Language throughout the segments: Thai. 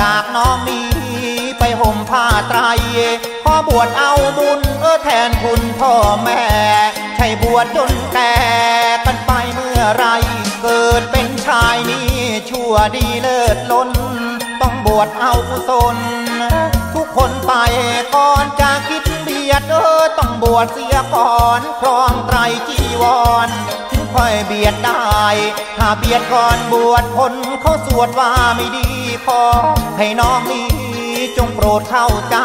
จากน้องนี้ไปห่มผ้าไตรขอบวชเอาบุญเออแทนคุณพ่อแม่ ใช่บวชจนแก่กันไปเมื่อไร เกิดเป็นชายนี้ชั่วดีเลิศล้น ต้องบวชเอากุศลทุกคนไปก่อนจะคิดเบียดเออต้องบวชเสียก่อนครองไตรจีวร ค่อยเบียดได้ ถ้าเบียดก่อนบวชคนเขาสวดว่าไม่ดีขอให้น้องนี้จงโปรดเข้าใจ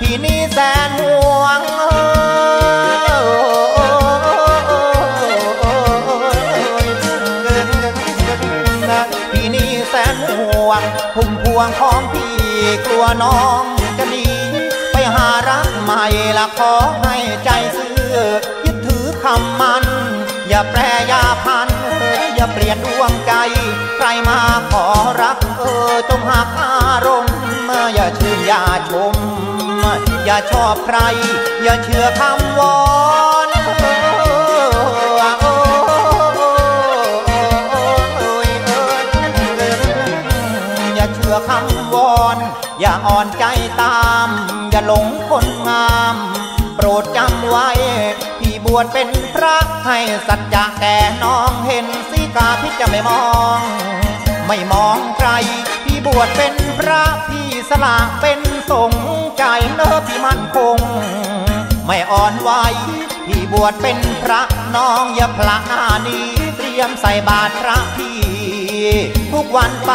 พี่นี่แสนห่วงพี่นี่แสนห่วงพุ่มพวงของพี่กลัวน้องจะหนีไปหารักใหม่ละขอให้ใจ อย่าชอบใคร อย่าเชื่อคำวอนอย่าเชื่อคำวอน อย่าอ่อนใจตาม อย่าหลงคนงาม โปรดจำไว้ พี่บวชเป็นพระให้สัจจะแก่น้องเห็นสีกาพี่จะไม่มอง ไม่มองใคร พี่บวชเป็นพระพี่สละเป็น สงใจเนอพี่มั่นคง ไม่อ่อนไหวพี่บวชเป็นพระน้องอย่าพละหน้านี้เตรียมใส่บาตรพระพี่ ทุกวันไป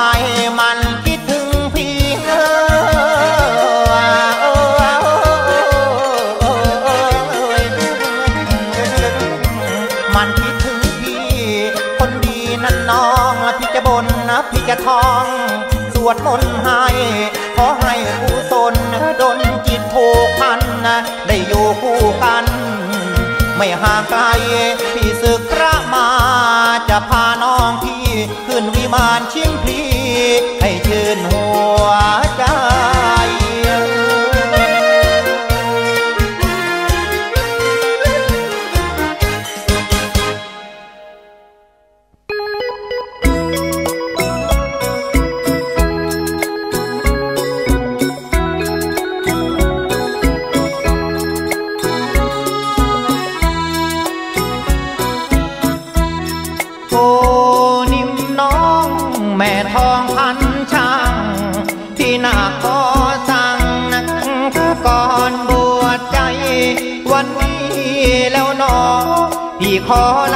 มันคิดถึงพี่เอมันคิดถึงพี่ คนดีนั่นน้องพี่จะบนนะพี่จะทอง สวดมนต์ หากา พี่ข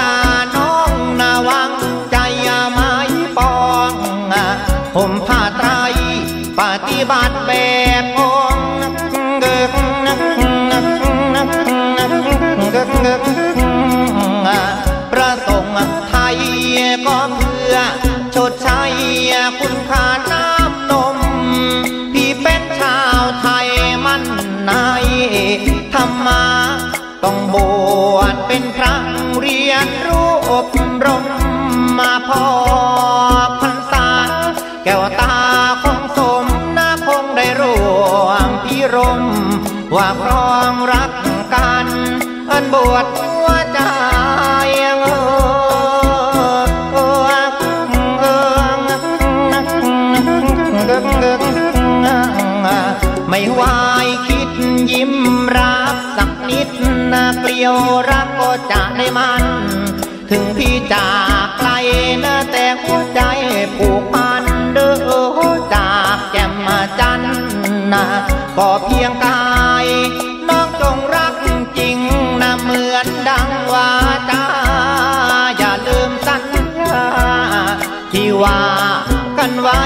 ก็เพียงกาย น้องจงรักจริงนะเหมือนดังวาจาอย่าลืมสัญญาที่ว่ากันไว้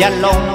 Yellow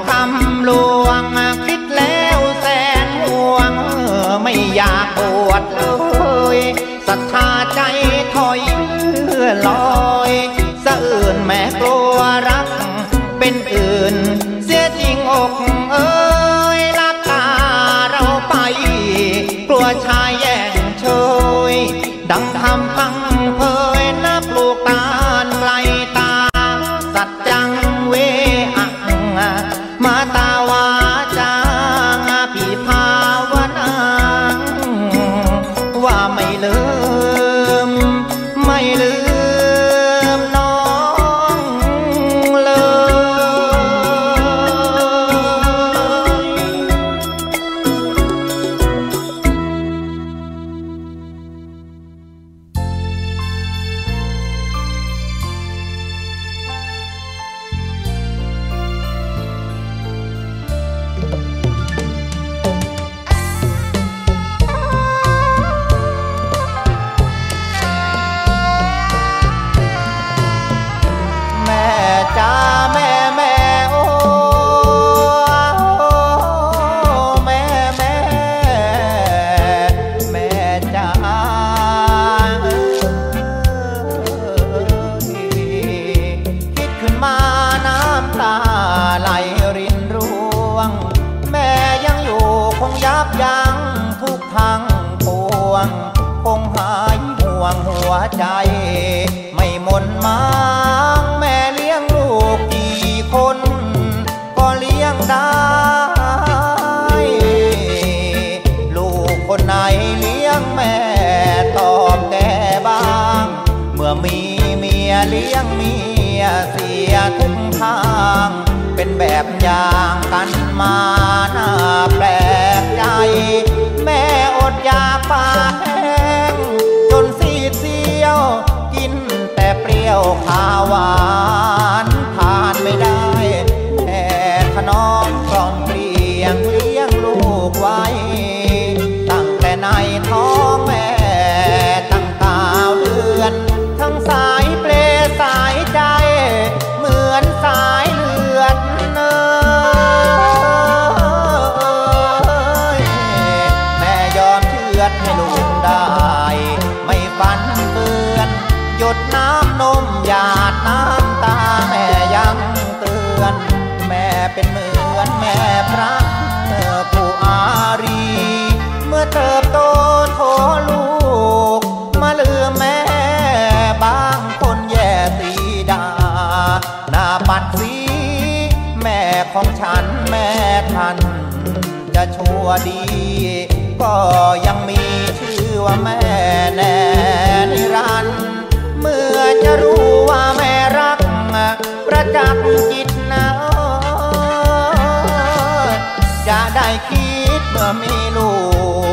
อมีลู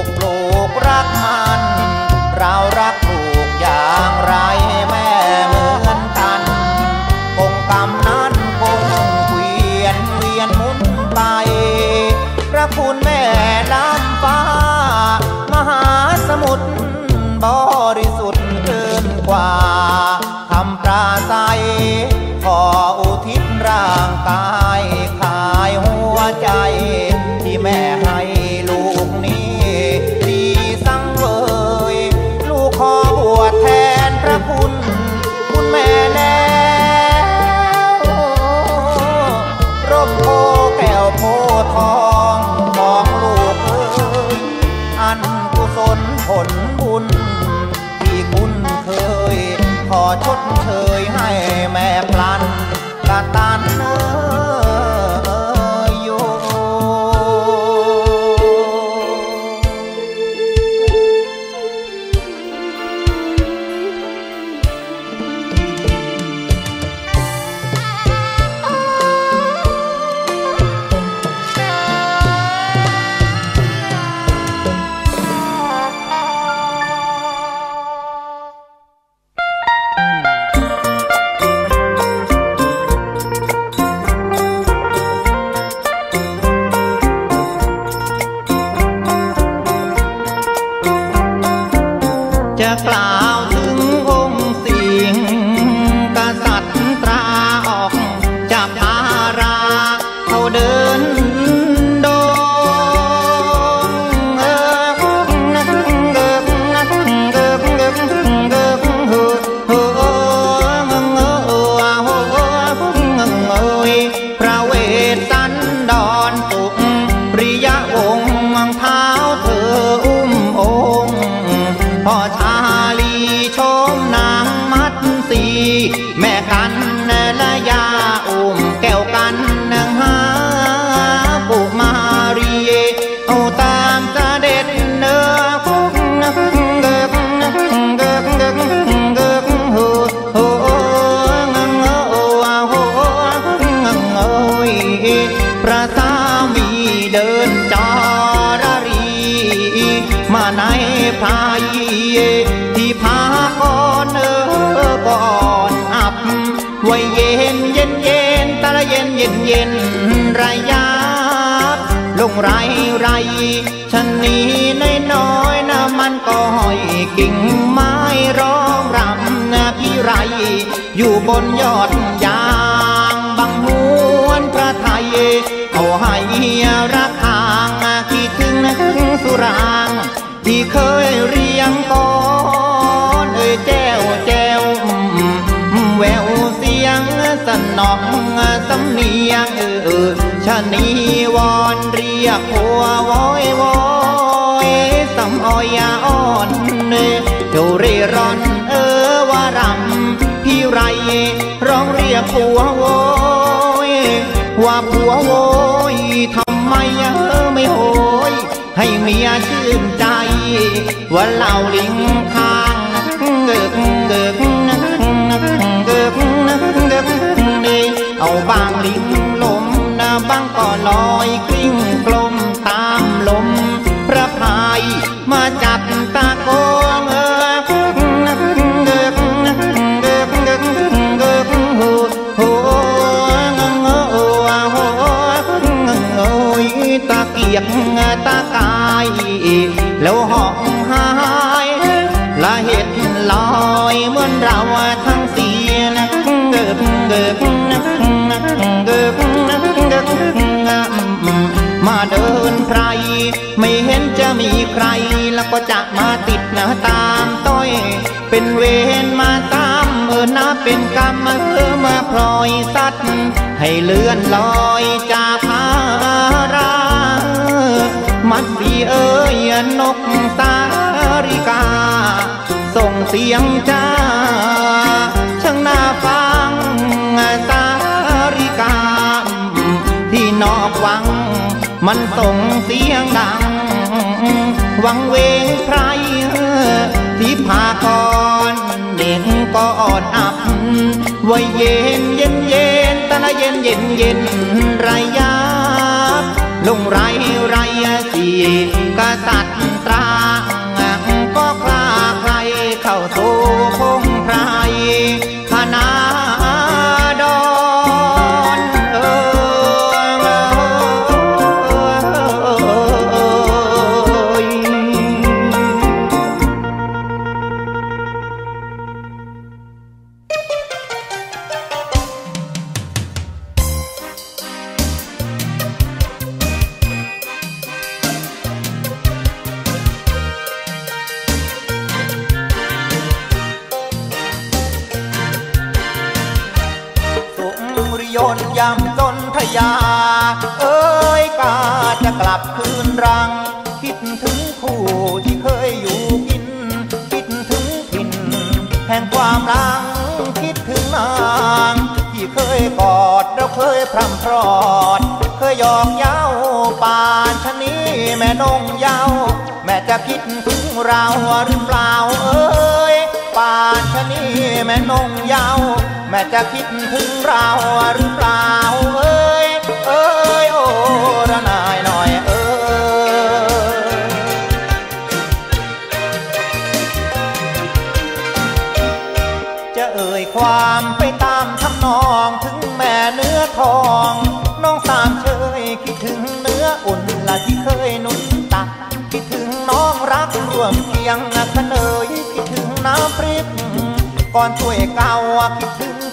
กปลูกรักมัน เรารักลูกอย่างไรแม่เหมือนกัน คงกรรมนั้นคงเวียนเวียนหมุนไป พระคุณแม่ล้ำฟ้า มหาสมุทรบริสุทธิ์เกินกว่า บนยอดยางบังหวนพระไทยเขาให้รักทางคิดถึงนักสุราง ที่เคยเรียงกอนเอ้ยแจ้วแจ้วแววเสียงสนองสำเนียงเออชะนีวอนเรียกหัววอยวอยสำออยอ่อนเจ้าเร่ร่อนเออวารำ ร้องเรียกผัวโวยว่าผัวโวยทำไมยังไม่โหยให้เมียชื่นใจว่าเหล่าลิงคา ให้เลื่อนลอยจากภารามัดสีเอ้ยนกตาริกา ส่งเสียงจ้าช่างน่าฟังตาริกา ที่นอกวัง มันส่งเสียงดัง วังเวงใครทิพากร หญิงก็อ่อนอับว่าเย็นเย็นเย็นตะละเย็นเย็นเย็นไรยาลงไรไรสีกษัตริย์ตรา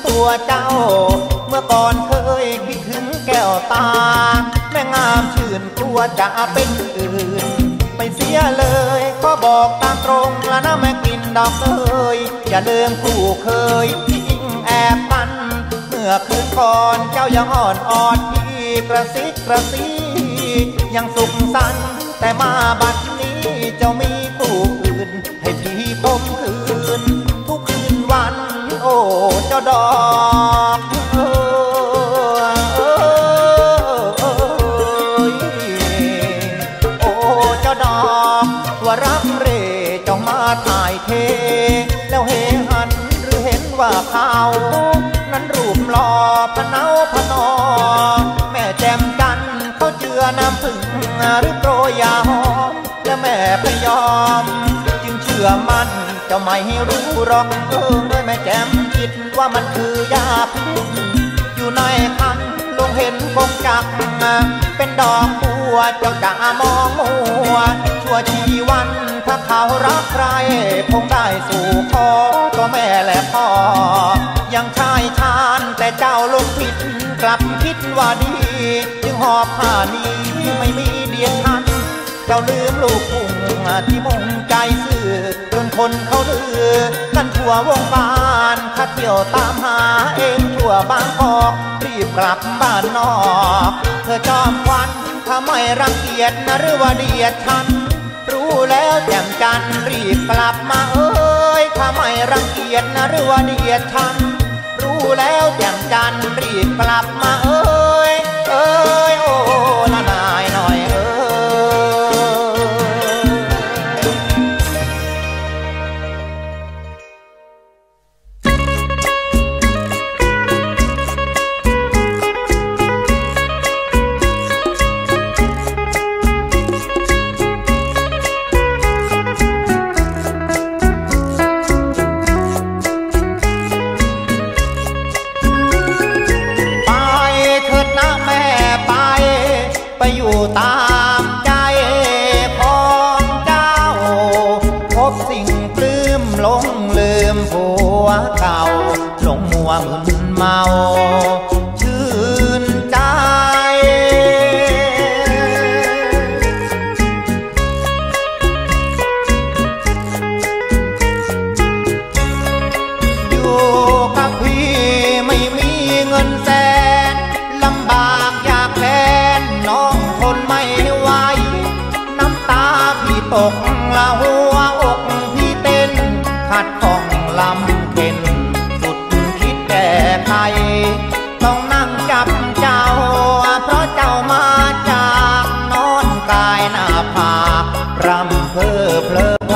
ตัวเจ้า เมื่อก่อนเคยคิดถึงแก้วตา แม่งามชื่นกลัวจะเป็นอื่น ไปเสียเลยก็บอกตามตรงแล้วนะแม่กลิ่นดอกเอยอย่าลืมคู่เคยที่อิงแอบมัน เมื่อคืนก่อนเจ้ายังอ่อนอ่อนพี่กระซิกกระซียังสุขสันต์แต่มาบัดนี้เจ้ามีคู่ ชื่อมันจะไม่รู้หรอกเออแม่แจมคิดว่ามันคือยาพิษอยู่ในคันลงเห็นคงจัก เป็นดอกบัวเจ้าจะมองมัวชั่วชีวันถ้าเขารักใคร คงได้สู่คอก็แม่และพ่อ ยังชายชาญแต่เจ้าลงผิดกลับคิดว่าดี จึงหอบผ้านี้ไม่มีเดียนทัน เจ้าลืมลูกพุ่งที่มุ่งใจ คนเขาลือ กันทั่ววงการข้าเที่ยวตามหาเองทั่วบางกอกรีบกลับบ้านนอก เธอจอมควันถ้าไม่รังเกียจนะหรือว่าเดียดฉัน รู้แล้วแจ่มจันรีบกลับมาเอ้ยถ้าไม่รังเกียจนะหรือว่าเดียดฉัน รู้แล้วแจ่มจันรีบกลับมาเอ้ยเอ้ยโอ้ละนา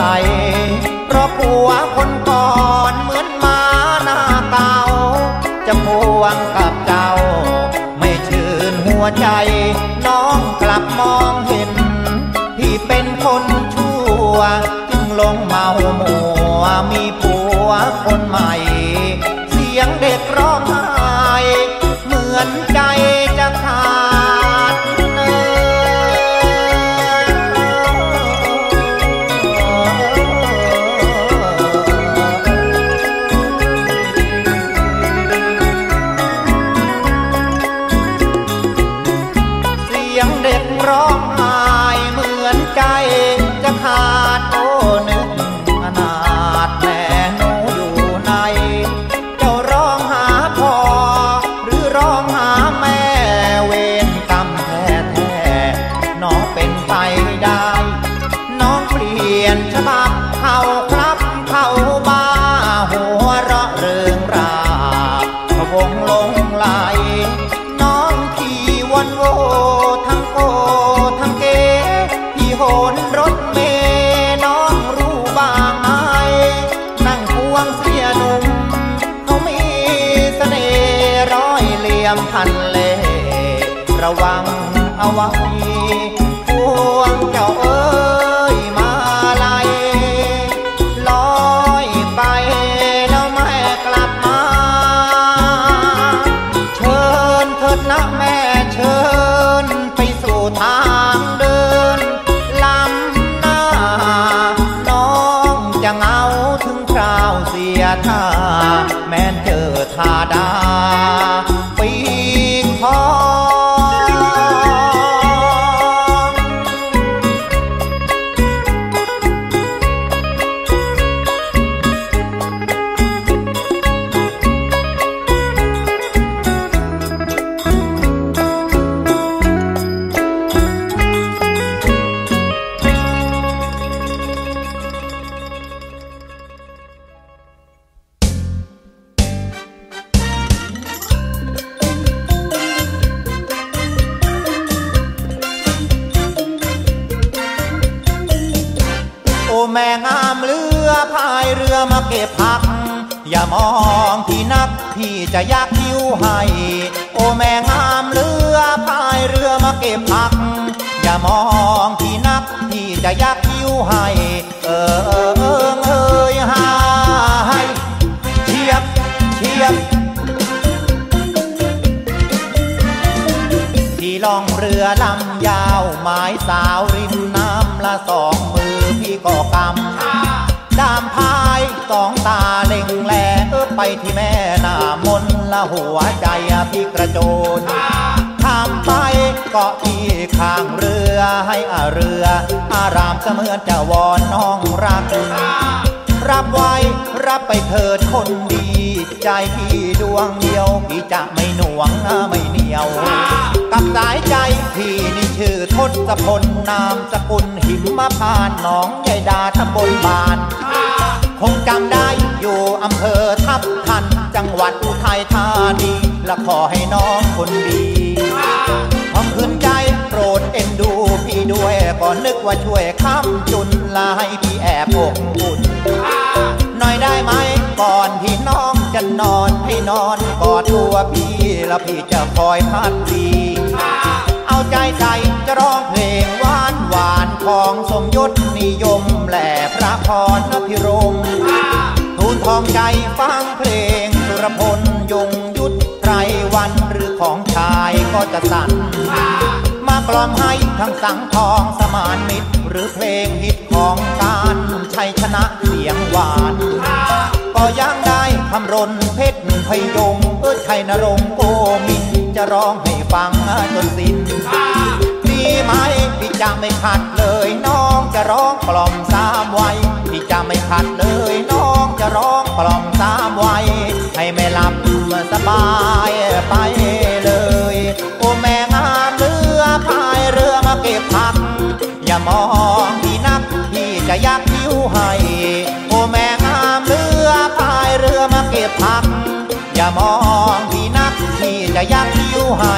เพลอไพราะผัวคนก่อนเหมือนหมาหน้าเก่าจะพวงกับเจ้า ไม่ชื่นหัวใจ เกาะที่ข้างเรือให้อาเรือ อารามเสมือนจะวอนน้องรัก รับไว้รับไปเถิดคนดี ใจพี่ดวงเดียว พี่จะไม่หน่วงไม่เหนียว กับสายใจพี่นี่ชื่อทศพลนามสกุลหิมพานต์หนองใหญ่ดาตำบลบาน คงจำได้อยู่อำเภอทับทัน จังหวัดอุทัยธานีและขอให้น้องคนดี พอคืนใจโปรดเอ็นดูพี่ด้วยก่อนนึกว่าช่วยค้ำจุนลาให้พี่แอบอกอุ่นหน่อยได้ไหมก่อนที่น้องจะนอนให้นอนกอดตัวพี่แล้วพี่จะคอยพัดดีเอาใจใส่จะร้องเพลงหวานหวานของสมยศนิยมแหล่พระพรพิรมทูลทองใจฟังเพลงสุรพลยง ไพรวันหรือของชายก็จะสั่นมากลอมให้ทั้งสังทองสมานมิตร หรือเพลงฮิตของการชัยชนะเสียงหวาน ก็ยังได้คำรนเพชรพยงเออชัยนรงโกมินจะร้องให้ฟังจนสิ้น ไหมพี่จะไม่ขัดเลยน้องจะร้องกล่อมสามวัยพี่จะไม่ขัดเลยน้องจะร้องกล่อมสามวัยให้ไม่หลับสบายไปเลยโอ้แม่งามเรือพายเรือมาเก็บผัก อย่ามองพี่นักพี่จะยักคิ้วให้โอ้แม่งามเรือพายเรือมาเก็บผัก อย่ามองพี่นักพี่จะยักคิ้วให้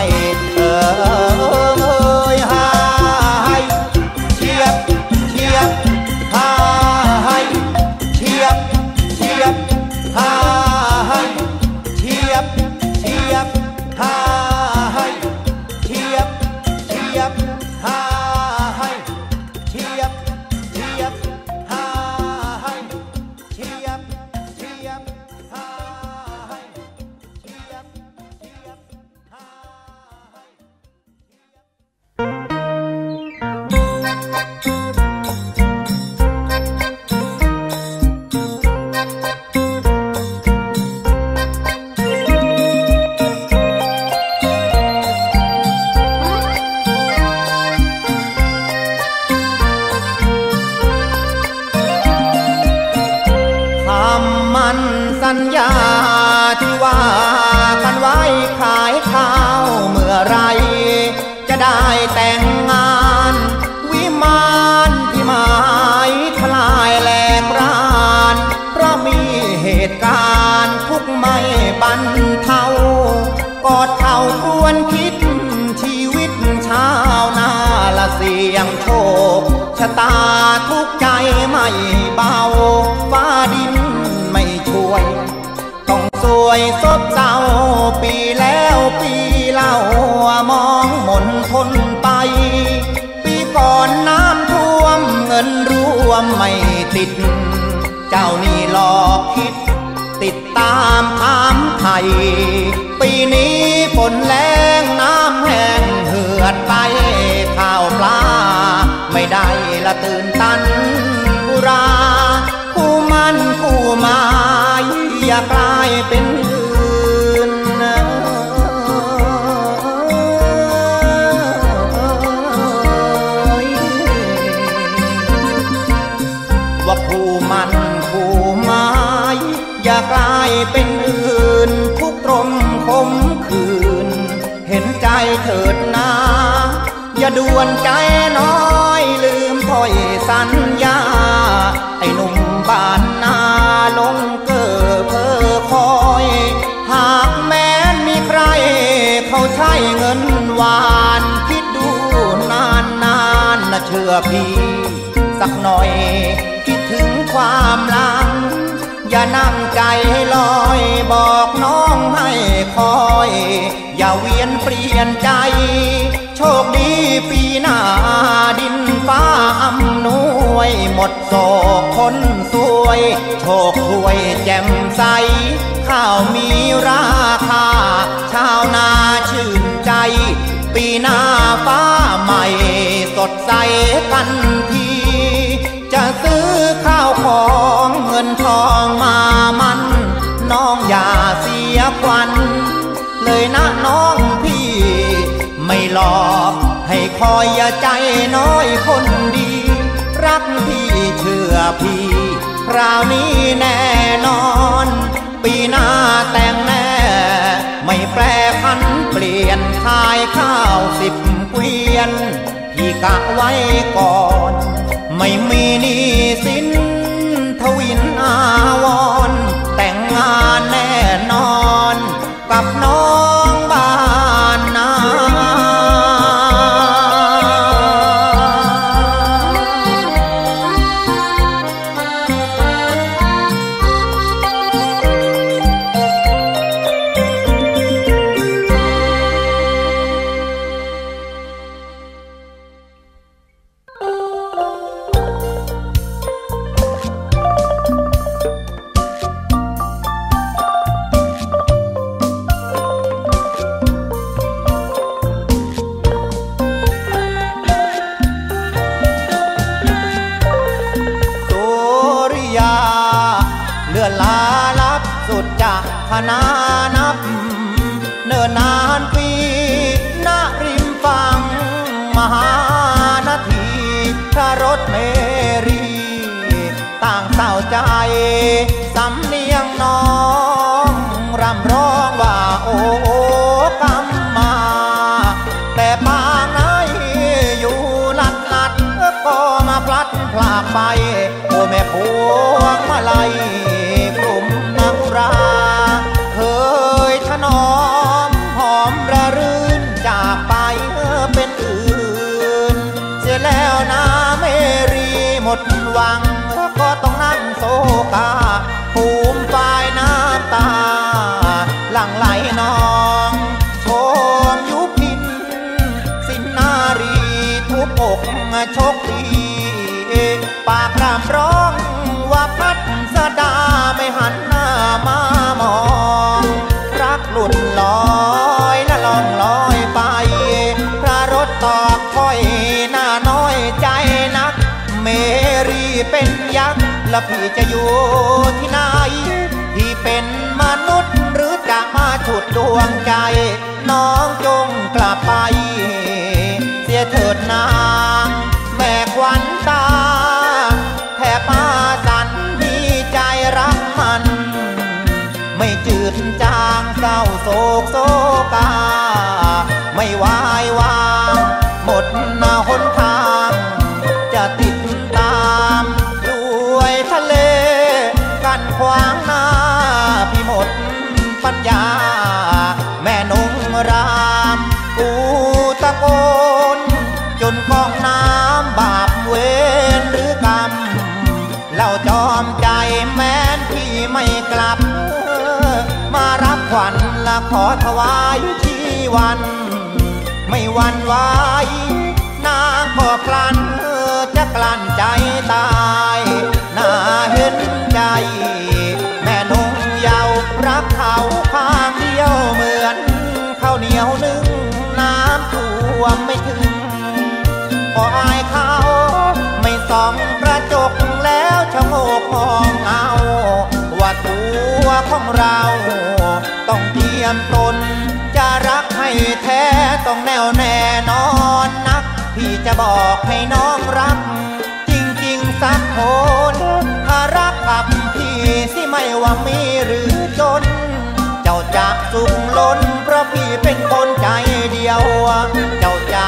วยซบเศร้าปีแล้วปีเล่ามองหมนทนไป ปีก่อนน้ำท่วมเงินรวมไม่ติด เจ้านี่หลอกคิด ติดตามถามไทย ปีนี้ฝนแรงน้ำแห้งเหือดไปข้าวปลา ไม่ได้ละตื่นตันบุราคู่มันคู่มา อย่ากลายเป็นอื่นว่าผู้มันผู้ไม้อย่ากลายเป็นอื่นทุกตรมคมคืน เห็นใจเถิดนา อย่าด่วนใจน้อยลืมถ้อยสัญ อพี่สักหน่อย คิดถึงความหลัง อย่านั่งใจลอยบอกน้องให้คอย อย่าเวียนเปลี่ยนใจ โชคดีปีหน้าดินฟ้าอำนวย หมดโศกคนสวย โชคถวยแจ่มใส ข้าวมีราคา ชาวนาชื่นใจ ปีหน้าฟ้าใหม่ ดใสกันที จะซื้อข้าวของเงินทองมามัน น้องอย่าเสียควันเลยนะน้องพี่ ไม่หลอกให้คอยอย่าใจน้อยคนดี รักพี่เชื่อพี่ คราวนี้แน่นอน ปีหน้าแต่งแน่ ไม่แปรพันเปลี่ยนขายข้าวสิบเกวียน กะไว้ก่อน ไม่มีหนี้สินทวินอาวร สำเนียงน้อง แล้วพี่จะอยู่ ปัญญา แม่นงรามกูตะโกน จนกองน้ำบาปเวรหรือกรรมเราจอมใจแม้นพี่ไม่กลับ มารับขวัญและขอถวายชีวัน ไม่วันไหว แท้ต้องแน่วแน่นอนนัก พี่จะบอกให้น้องรัก จริงๆสักคนถ้ารักกับพี่สิไม่ว่ามีหรือจน เจ้าจะสุขล้นเพราะพี่เป็นคนใจเดียว เจ้าจะ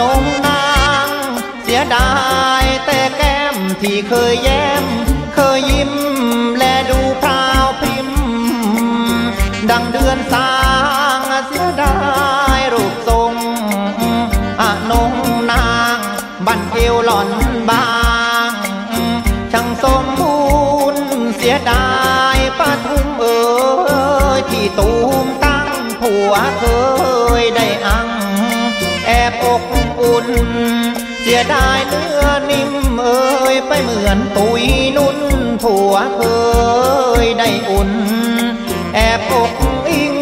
นงนาง เสียดายแต่แก้มที่เคยแย้ม เคยยิ้ม และดูพราวพิมดังเดือนสางเสียดายรูปทรงอนงนาง บันเอวหล่อนบางช่างสมบูรณ์เสียดายปะทุมเอ๋ยที่ตูมตั้งผัวเคย เสียดายเนื้อนิ่มเอ่ยไปเหมือนตุยนุ่นผัวเคยได้อุ่น แอบอกอิง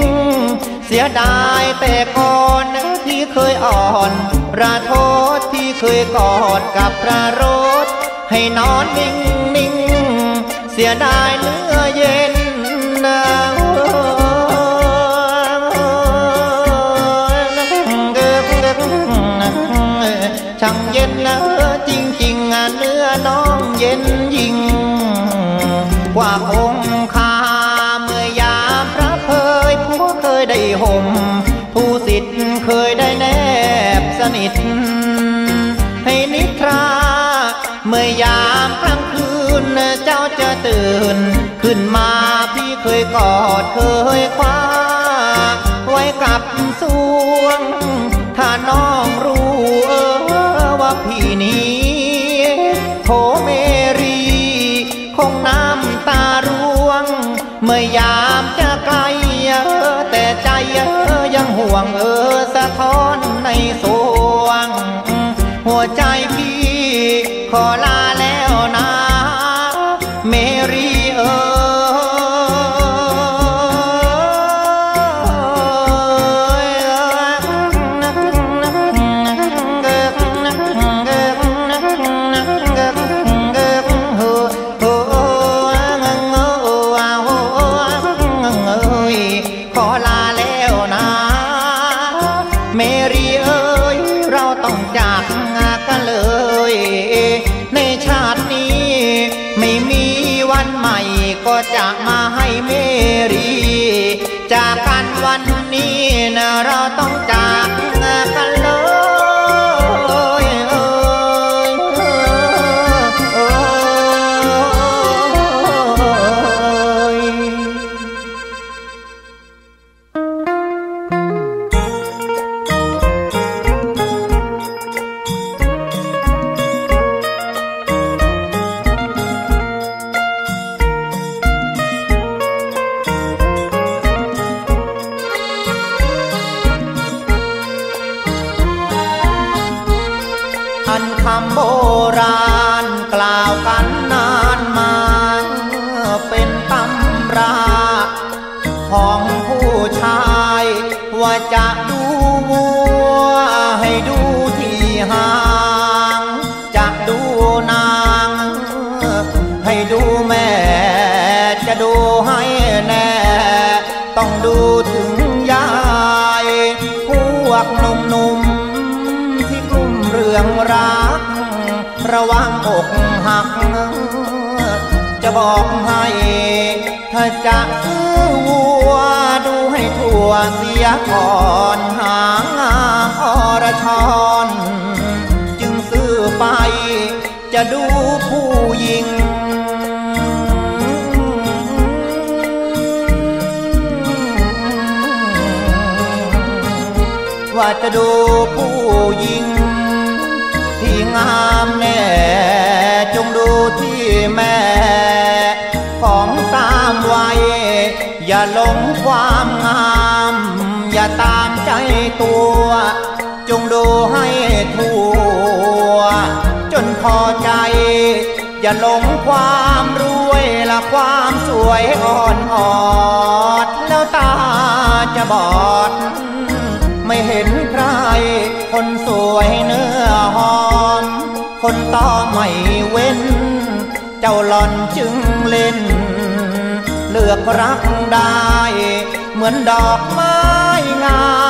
เสียดายแต่ก่อนที่เคยอ่อนระโทษที่เคยกอดกับพระรถให้นอนนิ่งนิ่งเสียดายเนื้อเย็น เย็นนะจริงจริงเนื้อน้องเย็นยิ่งกว่าคงคาเมื่อยามพระเพยผู้เคยได้ห่มผู้สิทธิ์เคยได้แนบสนิท ให้นิทรา เมื่อยามกลางคืนเจ้าจะตื่น ขึ้นมาพี่เคยกอดเคยคว้า ไว้กับสวง ถ้าน้อง ใจเออยังห่วงเออส จากกันวันนี้นะเรา อนหางามอรชร จึงซื้อไป จะดูผู้หญิงว่าจะดูผู้หญิง ที่งามแน่ จงดูที่แม่ ของสามวัย อย่าหลงความง หลงความรวยละความสวยอ่อนออด แล้วตาจะบอด ไม่เห็นใคร คนสวยเนื้อหอม คนต่อไม่เว้น เจ้าหล่อนจึงเล่น เลือกรักได้ เหมือนดอกไม้งาม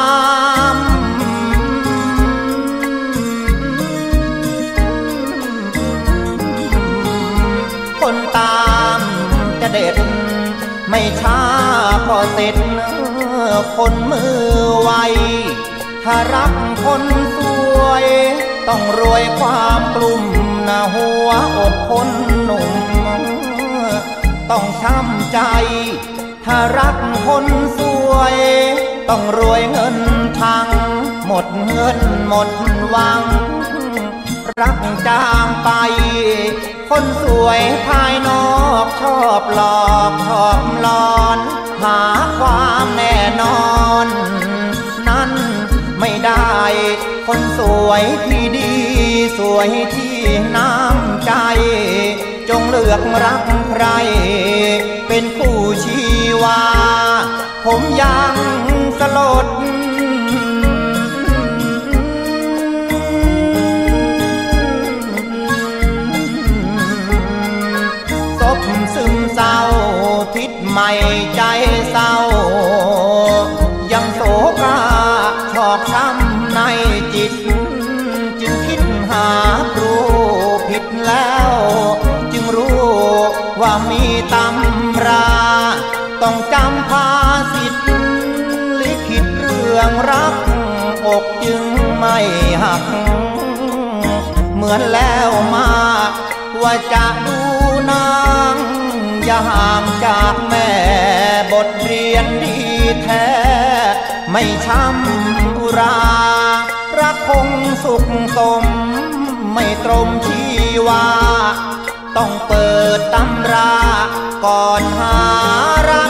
ช้าก็เสร็จคนมือไว ถ้ารักคนสวย ต้องรวยความกลุ่มนะหัวอกคนหนุ่ม ต้องช้ำใจ ถ้ารักคนสวย ต้องรวยเงินทังหมดเงินหมดวัง รักจางไป คนสวยภายนอกชอบหลอกชอบหลอน หาความแน่นอน นั้นไม่ได้ คนสวยที่ดี สวยที่น้ำใจ จงเลือกรักใคร เป็นคู่ชีวา ผมยังสลด ใจเศร้า ยังโศกาชอกช้ำในจิต จึงคิดหาครูผิดแล้ว จึงรู้ว่ามีตำรา ต้องจำภาสิทธิ์ลิขิตเรื่องรัก อกจึงไม่หัก เหมือนแล้วมาว่าจะดูนาง อย่าห่างจากแม่ บทเรียนดีแท้ ไม่ช้ำอุรา รักคงสุขสม ไม่ตรงชีวา ต้องเปิดตำรา ก่อนหารา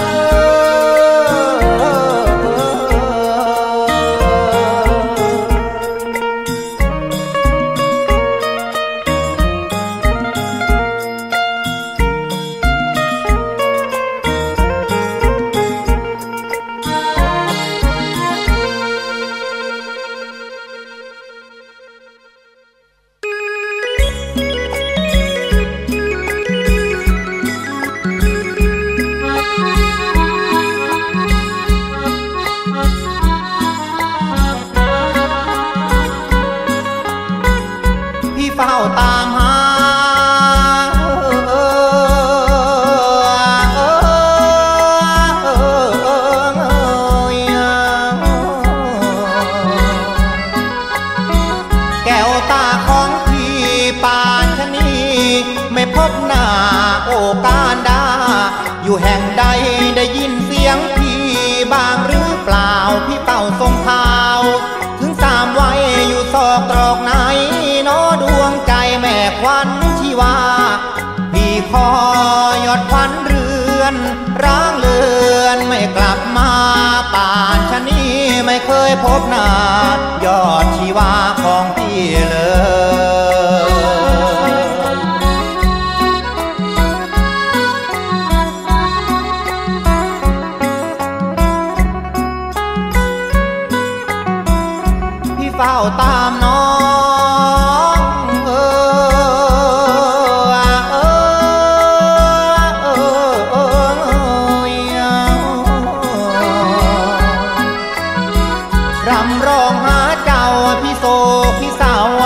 รำร้องหาเจ้าพี่โศกพี่สาว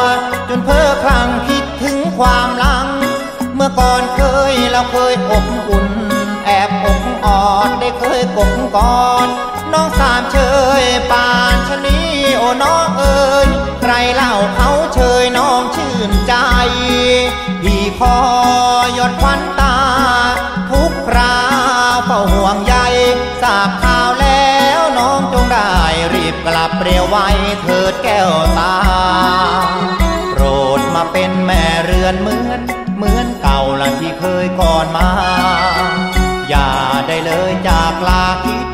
จนเพ้อคลั่งคิดถึงความหลัง เมื่อก่อนเคยเราเคยอบอุ่น แอบอกออดได้เคยกบกอดน้องสามเชยปานชนีโอ้น้องเอ๋ยใครเล่าเขาเชยน้องชื่นใจ พี่คอยอดควัน ไว้เถิดแก้วตา โปรดมาเป็นแม่เรือนเหมือน เหมือนเก่าละที่เคยก่อนมา อย่าได้เลยจากลาคิด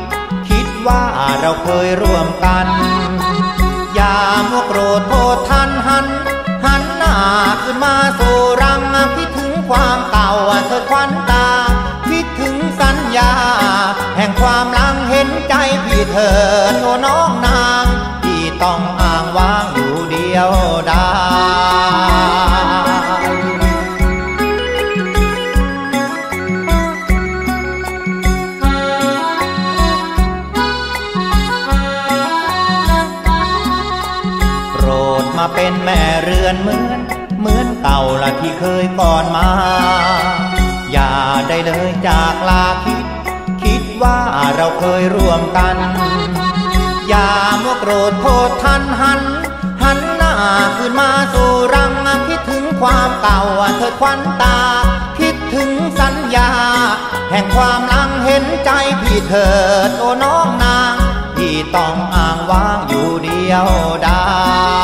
คิดว่าเราเคยร่วมกัน อย่ามัวโกรธโทษทันหัน หันหน้าขึ้นมาสู่รังคิดถึงความเก่าเธอควันตา คิดถึงสัญญา แห่งความลังเห็นใจพี่เถิดโน้องน ต้องอ้างว้างอยู่เดียวดายโปรดมาเป็นแม่เรือนเหมือน เหมือนเก่าละที่เคยก่อนมา อย่าได้เลยจากลาคิด คิดว่าเราเคยร่วมกัน โกรธโทษทันหัน หันหน้าขึ้นมาสู่รังคิดถึงความเก่าเธอควันตา คิดถึงสัญญา แห่งความลังเห็นใจพี่เถิดโอ้น้องนางที่ต้องอ้างว้างอยู่เดียวดาย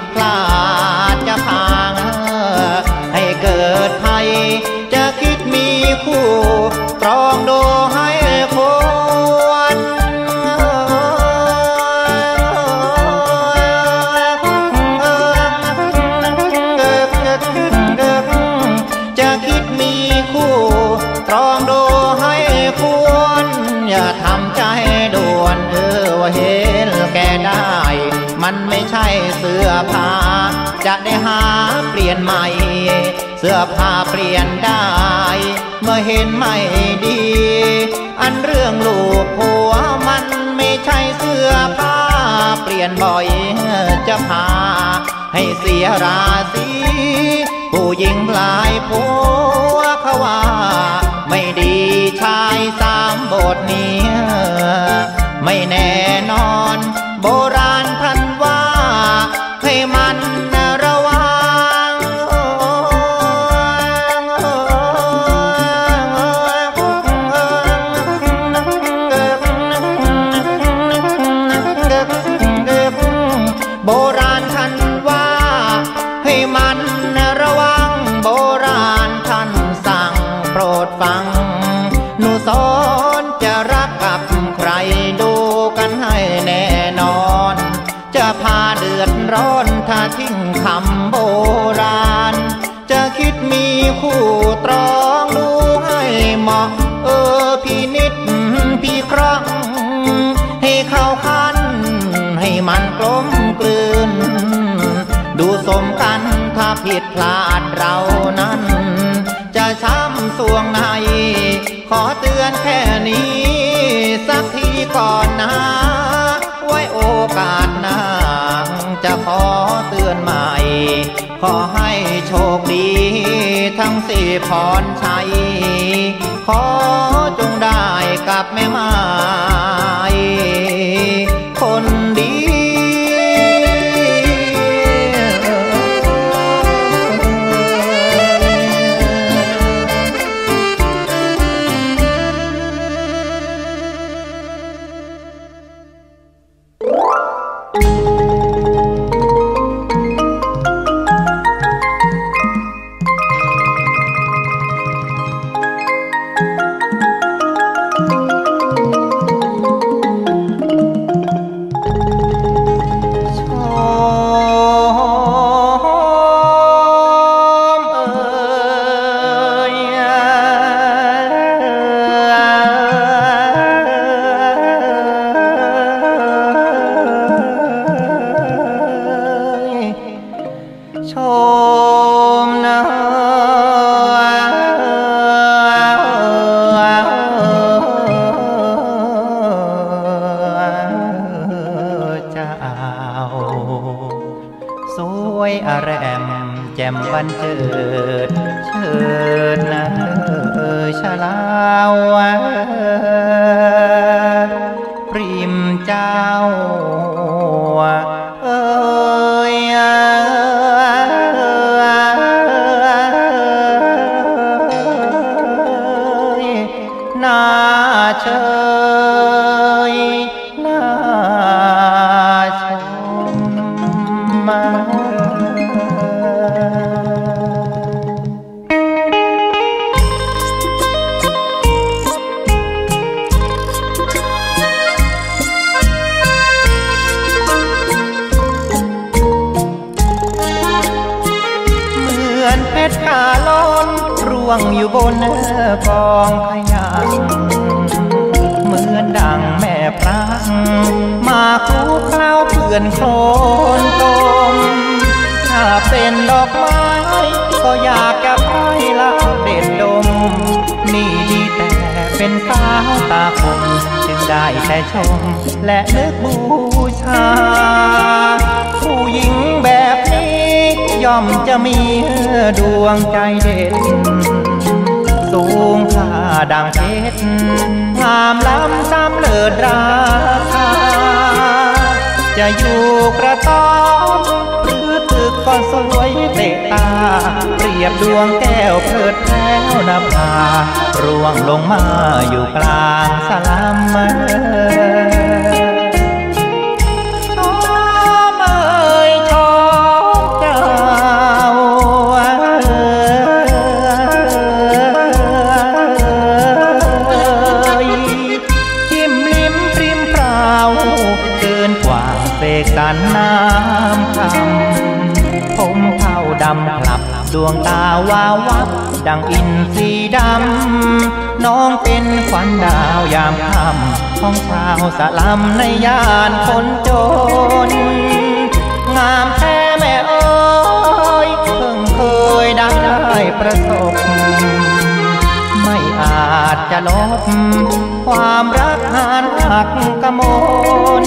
ดพลาด เห็นไม่ดี อันเรื่องลูกผัวมันไม่ใช่เสื้อผ้า เปลี่ยนบ่อยจะพา ให้เสียราศีผู้หญิงหลายผัวเขาว่า ไม่ดีชายสามบทนี้ ไม่แน่นอน โบราณท่าน คิดมีคู่ตรองดูให้เหมาะ เออพี่นิดพี่ครั้งให้เข้าคัน ให้มันกลมกลืน ดูสมกันถ้าผิดพลาดเรานั้น จะช้ำสวงใน ขอเตือนแค่นี้ สักทีก่อนนะ ไว้โอกาสหน้งจะขอเตือนใหม่ ขอให้โชค ยังสี่พรชัย ขอจงได้กับแม่มา แรมแจ่มบันเจิด เชิดนะเออชะลาว อนโคลนตมถ้าเป็นดอกไม้ ก็อยากจะให้เราเด็ดดม นี่ดีแต่เป็นสาวตาคม จึงได้แต่ชม และนึกบูชา ผู้หญิงแบบนี้ย่อมจะมีดวงใจเด่นสูงค่าดังเพชรงามล้ำซ้ำเลิศราคา จะอยู่กระต๊อบหรือตึกก็สวยเตะตา เปรียบดวงแก้วเพลิดแล้วนภาร่วงลงมาอยู่กลางสลัมเดังอินทรีดำ น้องเป็นขวัญดาวยามค่ำของชาวสลัมในย่านคนจน งามแท้แม่เอ้ยเพิ่งเคยได้ประสบ ไม่อาจจะลบ ความรักหานหักกระมน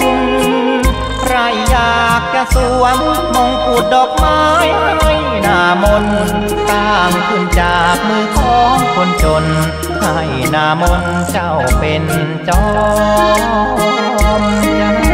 อยากจะสวมมงกุฎดอกไม้ให้น้ามนต์สร้างขึ้นจากมือของคนจน ให้หน้ามนเจ้าเป็นจอมใจ